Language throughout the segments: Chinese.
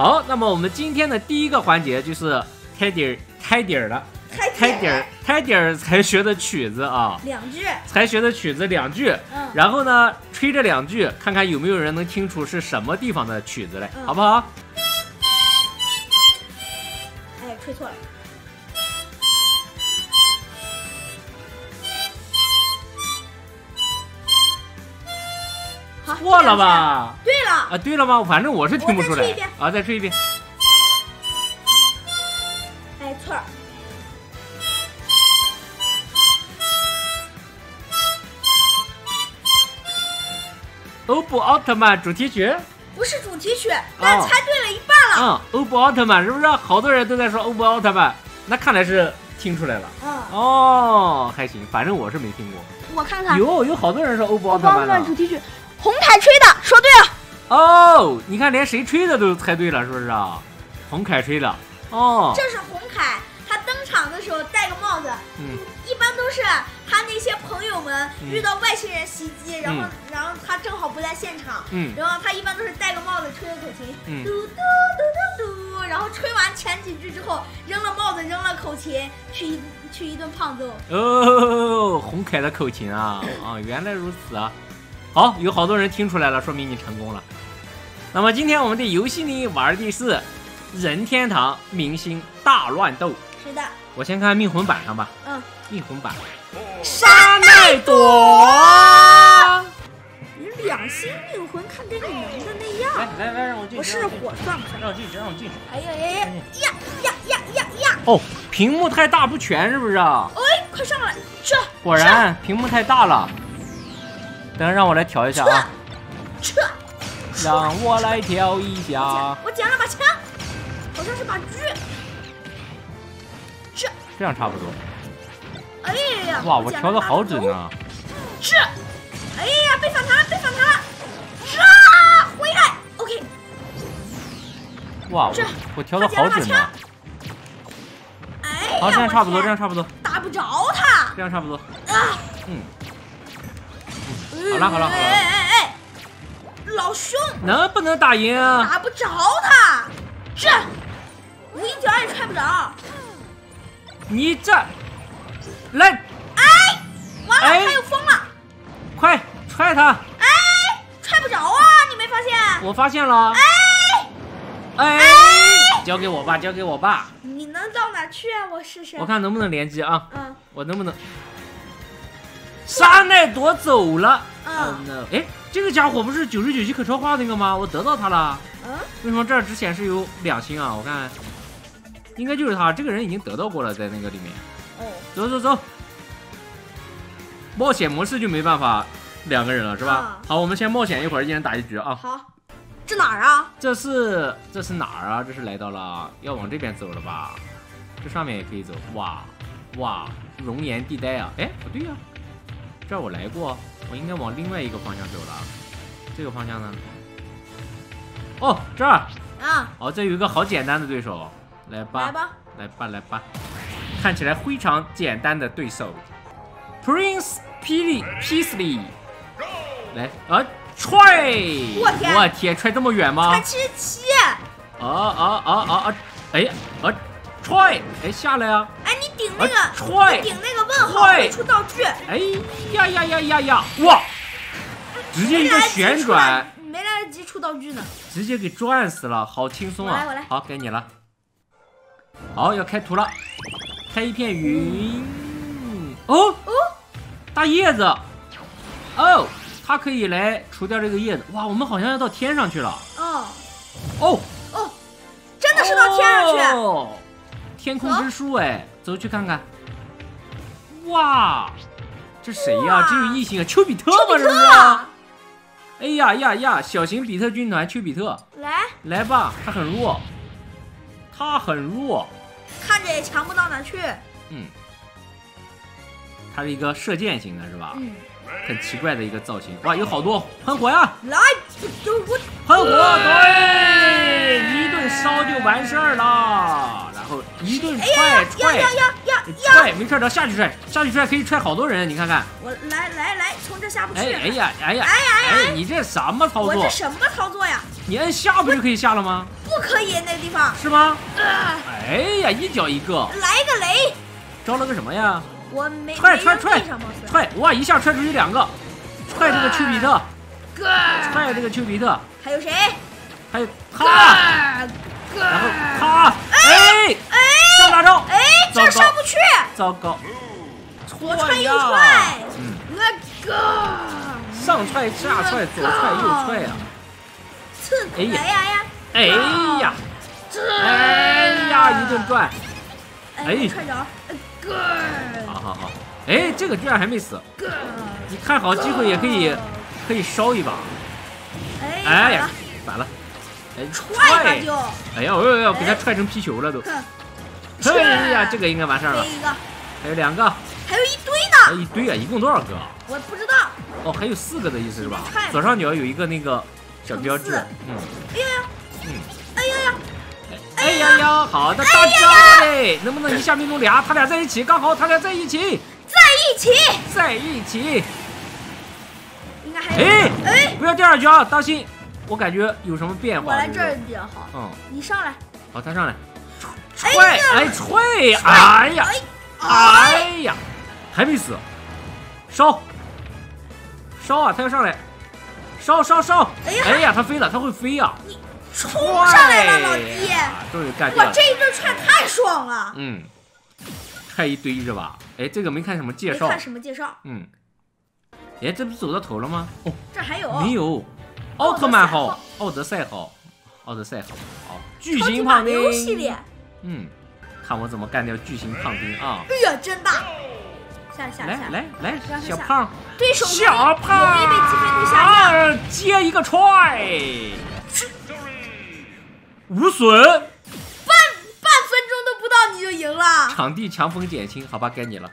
好，那么我们今天的第一个环节就是开底儿，开底儿了，猜猜底儿，开底儿才学的曲子啊，两句，才学的曲子两句，嗯，然后呢吹这两句，看看有没有人能听出是什么地方的曲子来，嗯。好不好？哎，吹错了，错了？吧？对了，啊，对了吗？反正我是听不出来啊，再吹一遍。哎，错了，欧布奥特曼主题曲，不是主题曲，但猜对了一半了。嗯，欧布奥特曼是不是？好多人都在说欧布奥特曼，那看来是听出来了。嗯，哦，还行，反正我是没听过。我看看，有有好多人说欧布奥特。曼主题曲，红凯吹的，说对了。哦，你看连谁吹的都猜对了，是不是啊？红凯吹的。哦，这是红凯，他登场的时候戴个帽子，嗯，一般都是他那些朋友们嗯遇到外星人袭击，然后嗯然后他正好不在现场，嗯然后他一般都是戴个帽子，吹个口琴，嗯嘟嘟嘟嘟嘟，然后吹完前几句之后，扔了帽子，扔了口琴，去一去一顿胖揍。哦，红凯的口琴啊啊，原来如此啊！好，有好多人听出来了，说明你成功了。那么今天我们的游戏呢玩的是任天堂明星大乱斗。是的，我先看命魂版上吧，嗯，命魂版。沙奈朵，你两星命魂看跟你萌的那样，来来来，让我进去，我试试火算不算？让我进去，让我进去。哎呀哎呀呀呀呀呀呀！哦，屏幕太大不全是不是啊？哎，快上来，这果然屏幕太大了。等下让我来调一下啊，撤。让我来调一下，我捡了把枪，好像是把狙。这，这样差不多。哎呀！哇，我调的。好准啊！这，哎呀，被反弹了，被反弹了！啊，回来，OK。哇，我调的好准他啊！哎呀，好，这样差不多，这样差不多，打不着他这样差不多。啊！嗯，好了好了好了哎哎哎，老兄，能不能打赢啊？打不着他，这我一点儿也踹不着。你这，来，哎，完了，哎他又疯了，快踹他！哎，踹不着啊！你没发现？我发现了。哎，哎，交给我吧，交给我吧，你能到哪去啊？我试试。我看能不能连击啊？嗯我能不能？沙奈朵走了。嗯 Oh no！哎，这个家伙不是九十九级可超话那个吗？我得到他了。嗯，为什么这儿只显示有两星啊？我看，应该就是他。这个人已经得到过了，在那个里面。哦，走走走，冒险模式就没办法两个人了，是吧？啊好，我们先冒险一会儿，一人打一局啊。好，这哪儿啊？这是这是哪儿啊？这是来到了要往这边走了吧？这上面也可以走。哇哇，熔岩地带啊！哎，不对呀、这儿我来过，我应该往另外一个方向走了。这个方向呢？哦，这儿啊，哦，这有一个好简单的对手，来吧，来吧，来吧，来吧，看起来非常简单的对手，Prince Peasley，来啊，踹！我天我天，踹这么远吗？踹七十七。啊啊啊啊啊！哎呀啊，踹！哎，下来啊！哎，你顶那啊个，踹顶那个问号出道具，哎呀呀呀呀呀！哇！直接一个旋转，没来得及出道具呢。直接给转死了，好轻松啊！来我来好，该你了。好，要开图了，开一片云。哦哦，大叶子。哦，它可以来除掉这个叶子。哇，我们好像要到天上去了。哦哦，哦，真的是到天上去。哦，天空之书哎，走去看看。哇，这谁呀、哇这有异形啊，丘比特吗？丘比这是？特，哎呀呀呀！小型比特军团丘比特，来，来吧，他很弱，他很弱。看着也强不到哪去。嗯，他是一个射箭型的，是吧？嗯，很奇怪的一个造型。哇，有好多喷火呀！来，喷火，对，一顿烧就完事儿了。一顿踹踹，呀呀呀踹没踹着，下去踹，下去踹可以踹好多人，你看看。我来来来，从这下不去。哎哎呀哎呀哎呀哎，你这什么操作我这？什么操作呀？你按下不就可以下了吗？不可以那地方。是吗？啊哎呀，一脚一个，来个雷，招了个什么呀？我没踹踹踹。踹！哇，一下踹出去两个，踹这个丘比特，哥，踹这个丘比特，还有谁？还有他，哥，然后他，哎，哎上大招，哎，这上不去，糟糕，左踹右踹，嗯，我哥，上踹下踹，左踹右踹啊！刺，哎呀。哎呀呀，哎呀，哎呀，一顿转，哎，哥，好好好，哎，这个居然还没死，哥，你看好机会也可以，可以烧一把。哎哎呀，反了，哎，踹他就，哎呀，我要要给他踹成皮球了都。哼，哎呀，这个应该完事儿了。飞，一个，还有两个，还有一堆还有呢，一堆啊，一共多少个？啊？我不知道，哦，还有四个的意思是吧？左上角有一个那个小标志，嗯。哎呀呀，嗯。哎呀呀，哎呀呀，好的，大招嘞！能不能一下命中俩？他俩在一起，刚好他俩在一起，在一起，在一起。应该还有，哎，哎，不要掉下去啊，当心！我感觉有什么变化。我来这儿比较好，嗯，你上来，好，他上来，哎踹，呀哎，踹，哎呀，哎，哎呀，还没死，烧，烧啊！他要上来，烧烧烧！哎呀他飞了，他会飞呀！冲上来了，老弟，终于干掉哇，这一顿踹太爽了，嗯，踹一堆是吧？哎，这个没看什么介绍。没看什么介绍，嗯，哎，这不是走到头了吗？哦，这还有没有，奥特曼号、奥德赛号、奥德赛号，好，巨型胖丁系列，嗯，看我怎么干掉巨型胖丁啊！哎呀，真大，下来下来来下来，来来小胖，对手小胖，容易被击飞度下降，啊，接一个踹，无损，半半分钟都不到你就赢了，场地强风减轻，好吧，该你了。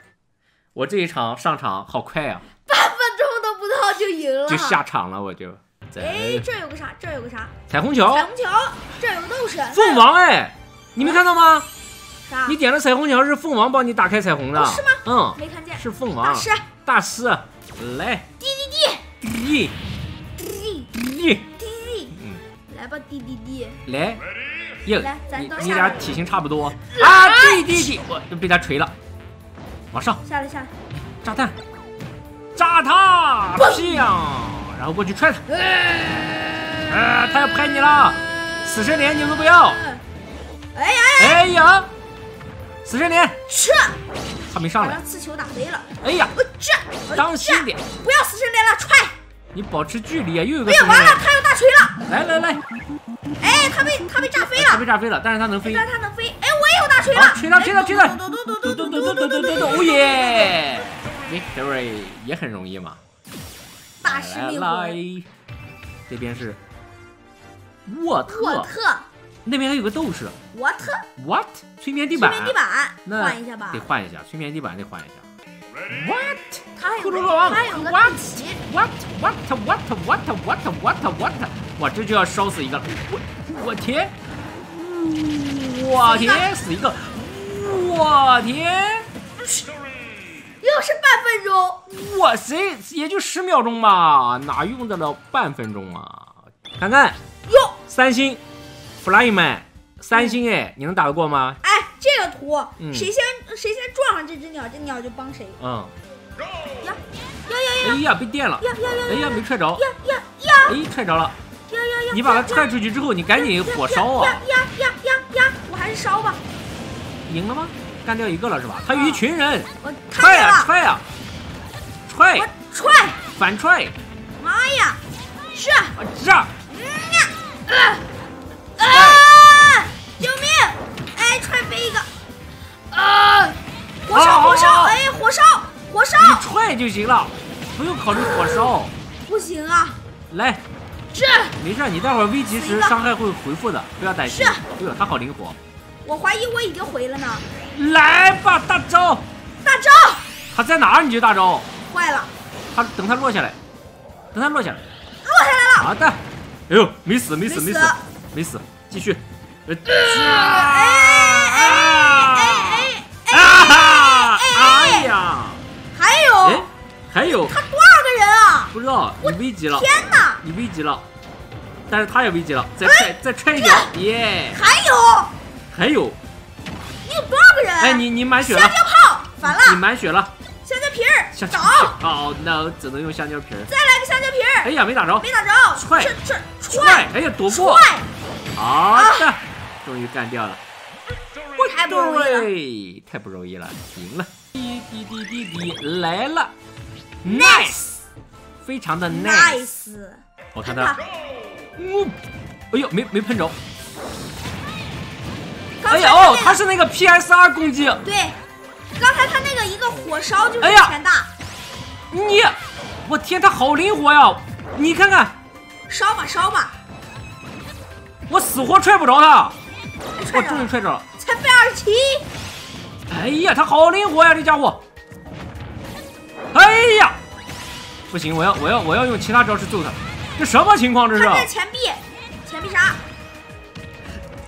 我这一场上场好快呀、半分钟都不到就赢了，就下场了，我就。哎，这有个啥？这有个啥？彩虹桥彩，虹桥，这有个斗士，凤凰哎，你没看到吗？啥？你点了彩虹桥是凤凰帮你打开彩虹的，哦是吗？嗯，没看见？是凤凰大师，大师，来，滴滴滴滴滴滴，滴滴，嗯，来吧，滴滴滴，来，哟来，咱你你俩体型差不多啊，滴滴滴，我就被他锤了，往上，下来下来，炸弹，炸他，砰，然后过去踹他，啊，他要拍你了，死神连你们不要，哎呀，哎。呀，死神连，吃，他没上来，刺球打飞了，哎呀，我这，当心点，不要死神连了，踹！你保持距离啊，又有个哎呀，完了，他有大锤了！来来来，哎，他被他被炸飞了。他被，炸飞了，但是他能飞。但是他能飞。哎，我也有大锤了。好，，吹他锤他锤他嘟嘟嘟嘟嘟嘟嘟嘟嘟嘟嘟嘟嘟嘟嘟嘟，哦耶！Victory 也很容易嘛。大师来命来魂，，这边是沃沃特，那边还有个斗士沃特，，What？催眠地地板，面地板那换一下吧得。换一下，催眠地板得换一下。What？他还有个骷髅王他还有个 What？肚脐，What what what what what what what？哇，这就要烧死一个了！我我天！我天，死一个！我天！又是半分钟。哇塞，也就十秒钟吧，哪用得了半分钟啊？看看哟，三星，Flying Man，三星哎，你能打得过吗？哎，这个图嗯谁先谁先撞上这只鸟，这鸟就帮谁。嗯，呀呀呀呀哎呀，被电了，呀呀呀！哎呀，没踹着，呀呀呀哎，踹着了。呀呀呀！你把它踹出去之后，你赶紧火烧啊！呀呀呀呀呀！我还是烧吧，赢了吗？干掉一个了是吧？他有一群人，我看踹呀，踹，踹我踹！反踹，妈呀！是啊炸！啊！啊救命！哎，踹飞一个！啊！火烧，火烧！哎，火烧，火烧！你踹就行了，不用考虑火烧。不行啊！来，这没事，你待会儿 V 级时伤害会恢复的，不要担心。是哎呦，他好灵活。我怀疑我已经回了呢。来吧，大招！大招他在哪儿？你这大招坏了！他等他落下来，等他落下来，落下来了！好的，哎呦，没死，没死，没死，没死，继续。哎哎哎哎哎哎呀！还有，还有，他多少个人啊？不知道，你危急了！天哪，你危急了！但是他也危急了，再踹，再踹一脚，耶！还有，还有，你有多少个人？哎，你你满血了！香蕉炮反了！你满血了。找，哦，那我只能用香蕉皮儿。再来个香蕉皮儿，哎呀，没打着，没打着，踹。这这踹，哎呀，躲过，踹，好的，终于干掉了。太不容易了。对，太不容易了，赢了。滴滴滴滴滴来了，nice，非常的 nice。我看他，嗯，哎呦，没没喷着。哎呀哦，他是那个 PSR 攻击，对，刚才他那个一个火烧就是钱大，你，我天，他好灵活呀！你看看，烧吧烧吧，我死活踹不着他，我终于踹着了。才飞二十七，哎呀，他好灵活呀，这家伙！哎呀，不行，我要我要我要用其他招式揍他。这什么情况？这是是？钱币，钱币杀，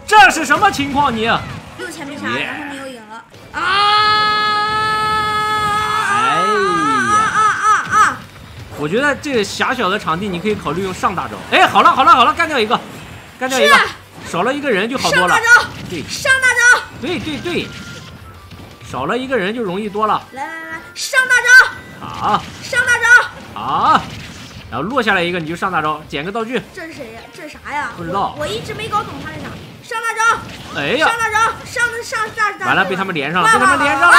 这是什么情况？你？又钱币杀，耶然后你又赢了啊！哎呀啊啊啊啊！我觉得这个狭小的场地，你可以考虑用上大招。哎，好了好了好了，干掉一个，干掉一个，少了一个人就好多了上大。招，对上大招，对对对，少了一个人就容易多了。来来来，上大招，好，上大招，好，然后落下来一个你就上大招，捡个道具。这是谁呀？这是啥呀？不知道我，我一直没搞懂他是啥。上大招，哎呀。上，大招，上上大招，完了被他们连上了，被他们连上了。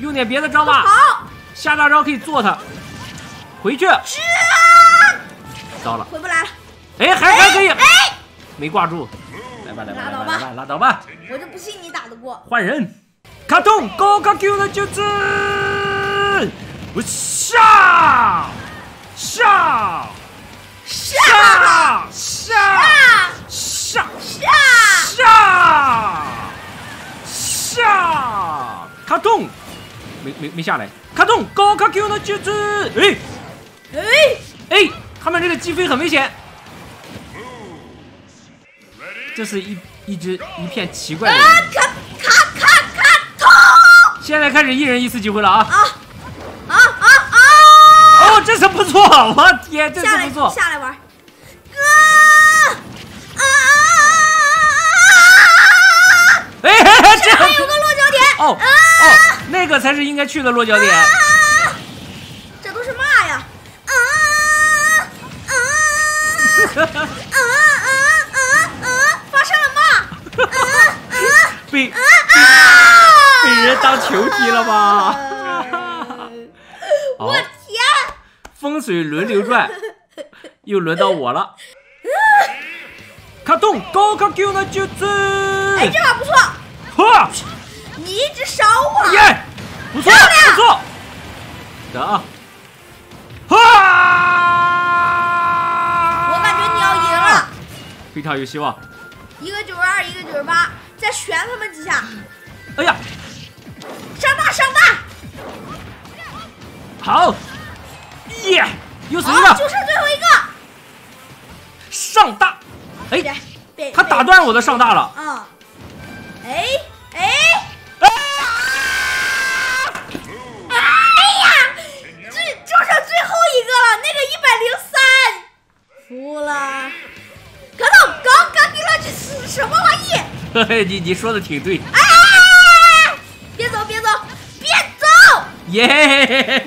用点别的招吧，好，下大招可以做他，回去。是糟了，回不来了，哎，还还可以，哎，没挂住。来吧来吧拉倒吧。来吧拉倒吧，我就不信你打得过。换人。卡通高卡 Q 的就子，我下下下，下下，卡通没没没下来，卡中高卡 Q 的九子，哎哎，哎，他们这个击飞很危险。这是一一只一片奇怪的人。卡卡卡卡通现在开始一人一次机会了啊！啊啊啊啊！哦，这次不错，我天，这下来是不错。下来玩。啊啊！啊啊啊啊啊啊啊啊！哎这还有个落脚点。哦啊哦，那个才是应该去的落脚点。啊！这都是嘛呀？啊啊 啊啊啊啊！发生了嘛？啊啊被啊！被人当球踢了吧？我，天！风水轮流转，又轮到我了。卡动高卡 Q 的九子，哎，这把不错，嚯！你一直烧我。耶，不错不错，得啊，哈！我感觉你要赢了，非常有希望。一个九十二，一个九十八，再旋他们几下，哎呀，上大上大，好，耶，又死一，个就剩最后一个。上大，哎，他打断我的上大了。啊！哎哎哎那个一百零三，服了。格斗刚刚定了这是什么玩意？嘿嘿，你你说的挺对，哎！别走别走别走！耶，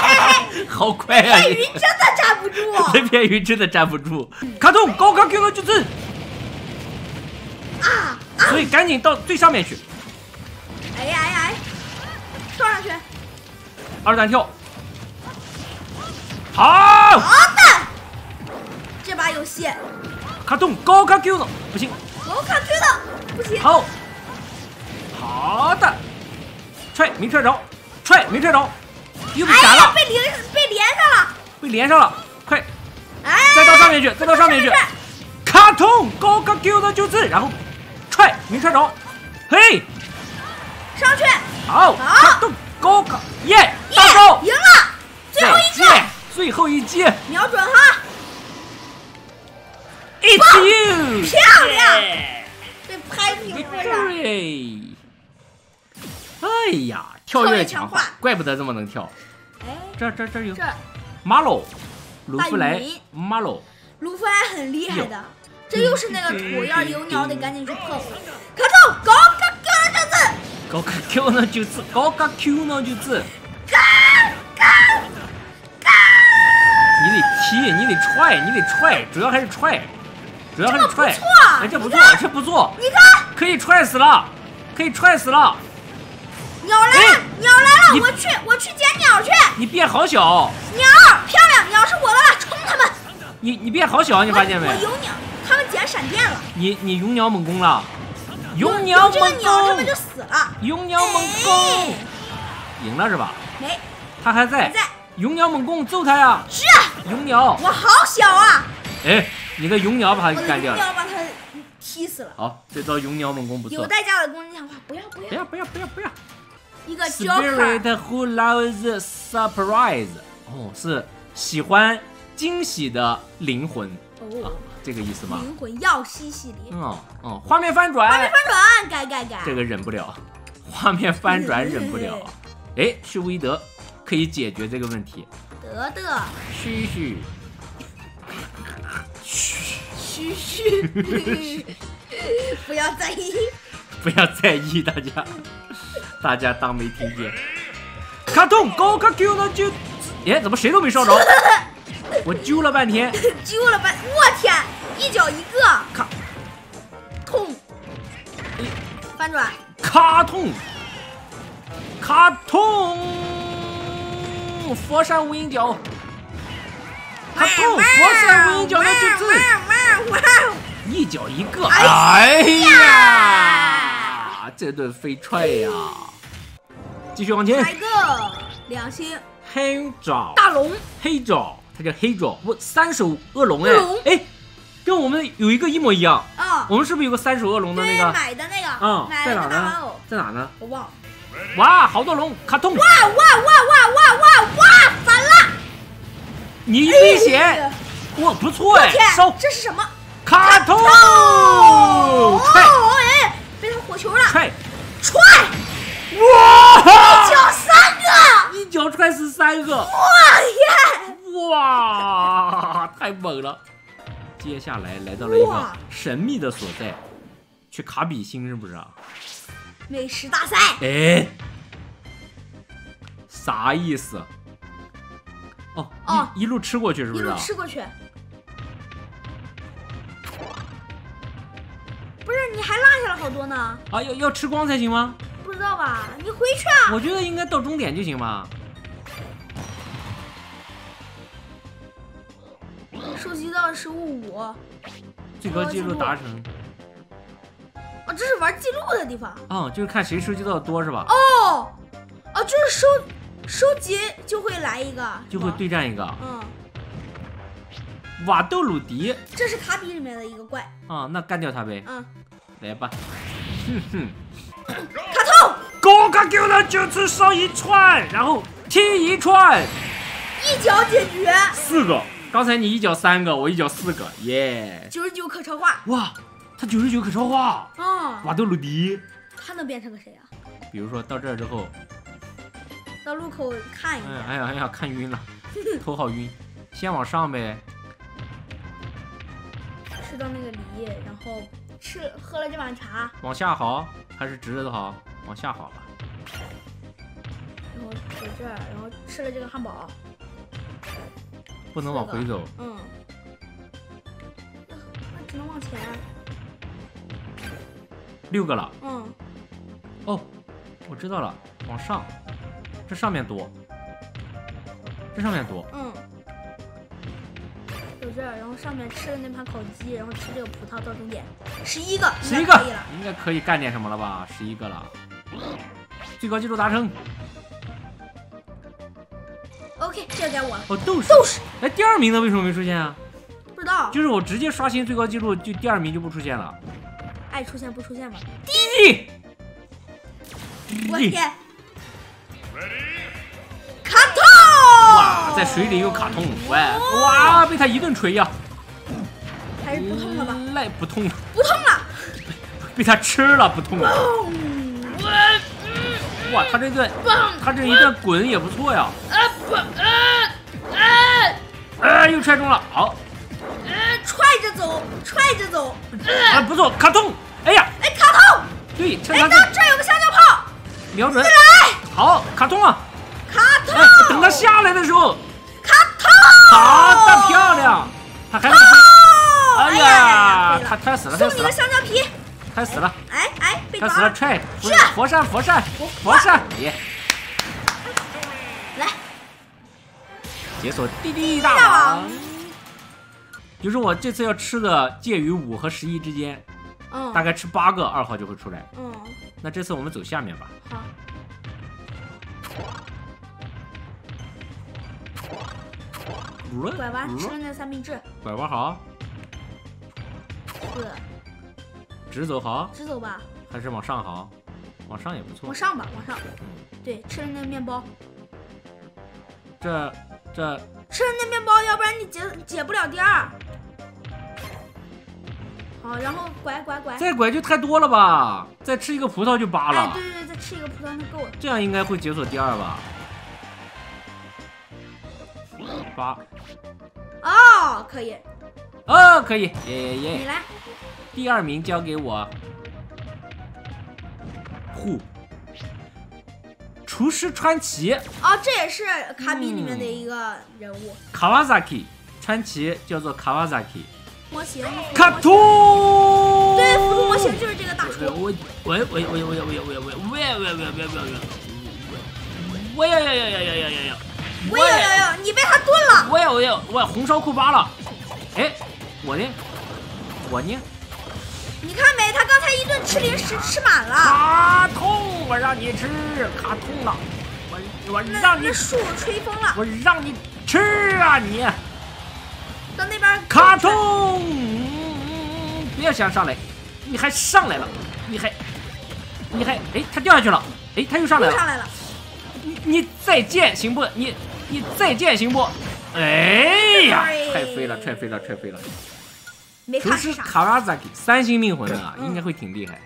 好快啊！片云真的站不住。这 片云真的站不住。卡通高高 Q 了就是，啊！所以赶紧到最上面去，哎呀哎呀哎！撞上去，二段跳。好，好的，这把有戏。卡通高卡 Q 的不行，高卡 Q 的不行。好，好的，踹没踹着，踹没踹着，又被闪了，被连被连上了。被连上了，快。哎，再到上面去，再到上面去。卡通高卡 Q 的就是，然后踹没踹着，嘿，上去，好，好。卡通高卡耶，大招，赢了，最后一击瞄准哈，，It's you，漂亮。被拍屏幕上。Victory！哎呀，跳跃强化怪不得这么能跳。哎，这儿这儿这儿有。这儿。马喽，鲁夫莱马喽，卢夫莱很厉害的，这又是那个土要是有鸟得赶紧去破死。卡通高高高了这次，高卡 Q 呢就治，高卡 Q 呢就治。你得踢，你得踹，你得踹，主要还是踹，主要还是踹。不错哎，这不错，这不错，你看可以踹死了，可以踹死了。鸟来了哎，鸟来了，我去我去捡鸟去，你变好小，鸟漂亮，鸟是我的了，冲他们！你你变好小，你发现没我？有鸟，他们捡闪电了，你你勇鸟猛攻了，有用鸟这个鸟，他攻们就，死了。用鸟猛攻，赢了是吧？没他还在还，在，用鸟猛攻，揍他呀！是啊，用鸟，我好小啊，哎，你的勇鸟把我的他干掉了。鸟把它踢死了。好，这招勇鸟猛攻不错。有代价的攻击强化，不要不要，不要不要不要不要一个 Joker，！Spirit who loves surprise，哦，是喜欢惊喜的灵魂啊哦，，这个意思吗？灵魂耀西系列，嗯哦哦，画面翻转，画面翻转，改改改，这个忍不了，画面翻转忍不了。哎，施威德可以解决这个问题。得得，嘘嘘，嘘嘘，不要在意，不要在意，大家，大家当没听见。卡通高卡 Q 呢就，哎，怎么谁都没烧着？我揪了半天，揪了半，我天，一脚一个，卡痛，翻转，卡通，卡通，佛山无影脚，卡通，佛山无影脚那就治。哇哇哇！一脚一个，哎哎呀，这顿飞踹呀！继续往前，来个两星黑爪，大龙，黑爪，它叫黑爪，不三手恶龙哎哎，跟我们有一个一模一样。啊，我们是不是有个三手恶龙的那对，个？买的那个，嗯，在哪呢？在哪呢？我忘了。哇，好多龙，卡通，哇哇哇哇哇哇哇！反了！你危险，哇，不错哎收，，这是什么？卡通，哦哎，被他火球了，踹，踹！哇，一脚三个！一脚踹死三个。哇天！哇，太猛了！接下来来到了一个神秘的所在，去卡比星是不是啊？美食大赛，哎，啥意思？哦，哦一一路吃过去是不一是啊？路吃过去。不是，你还落下了好多呢，啊，要要吃光才行吗？不知道吧？你回去啊！我觉得应该到终点就行吧。收集到食物五，哦，最高记录达成，这是玩记录的地方。嗯、就是看谁收集到的多是吧？哦，哦，就是收收集就会来一个，就会。对战一个嗯，瓦豆鲁迪这是卡比里面的一个怪。啊，那干掉他呗，嗯，来吧。哼哼。卡通 高卡给了九次烧一串，然后踢一串，一脚解决，四个。刚才你一脚三个，我一脚四个，耶！九十九可超化。哇，他九十九可超话，啊，瓦德鲁迪。他能变成个谁啊？比如说到这儿之后，到路口看一哎呀眼。哎呀哎呀，看晕了，头好晕。先往上呗，吃到那个梨，然后吃喝了这碗茶，往下好还是直着的好？往下好吧。然后在这儿，然后吃了这个汉堡。不能往回走，嗯，那那只能往前。六个了。嗯，哦，我知道了，往上，这上面多，这上面多。嗯，有这儿，然后上面吃了那盘烤鸡，然后吃这个葡萄到终点，十一个，十一个应该可以干点什么了吧？十一个了，最高记录达成。OK，这该我了。哦，斗士，斗士哎，第二名的为什么没出现啊？不知道，就是我直接刷新最高记录，就第二名就不出现了。爱出现不出现吧？滴滴，我天！卡通！哇，在水里又卡通，喂，哇，被他一顿锤呀、还是不痛了吧？赖不痛了，不痛了。被他吃了不痛了。嗯，哇，他这个棒！他这一顿滚也不错呀。啊不啊！哎，又踹中了，好，呃，踹着走，踹着走。啊，不错，卡通，哎呀，哎，卡通，对，趁哎，他等这儿有个香蕉炮，瞄准，来，好，卡通啊，卡通！哎，，等他下来的时候，卡通，好的，漂亮，他还没哎呀呀，他他死了，送你个，香蕉皮，他死了，哎哎，被他死了，踹，佛是佛山，佛山，我佛山，耶，来，解锁滴滴大王。就是我这次要吃的介于五和十一之间，嗯，大概吃八个二号就会出来。嗯，那这次我们走下面吧。好，拐弯吃了那三明治，拐弯好，四直走好，直走吧，还是往上好？往上也不错。往。上吧，往上，对，吃了那面包，这这。吃了那面包，要不然你解解不了第二。好，然后拐拐拐，再拐就太多了吧？再吃一个葡萄就八哎，了，对对对，再吃一个葡萄就够了。这样应该会解锁第二吧？八哦，可以，哦，可以，耶耶耶！你来，第二名交给我。呼，厨师川崎哦，这也是卡比里面的一个人物，Kawasaki，川崎叫做 Kawasaki。模型，卡通。对，辅助模型就是这个大厨。我我我我我我我我我我我我我我呀呀呀呀呀呀呀呀！我有有有，你被他炖了。我有我有我红烧库巴了，哎，我呢？我呢？你看没？他刚才一顿吃零食吃满了，卡通，我让你吃卡通了，我我那让你那树吹风了。我让你吃啊你到那边卡通，不要想上来，你还上来了，你还你还哎，他掉下去了，哎，他又上来了。又上来了。你你再见行不？你你再见行不？哎呀，哎踹飞了，踹飞了，踹飞了！没厨师。卡瓦萨基三星命魂啊，应该会挺厉害。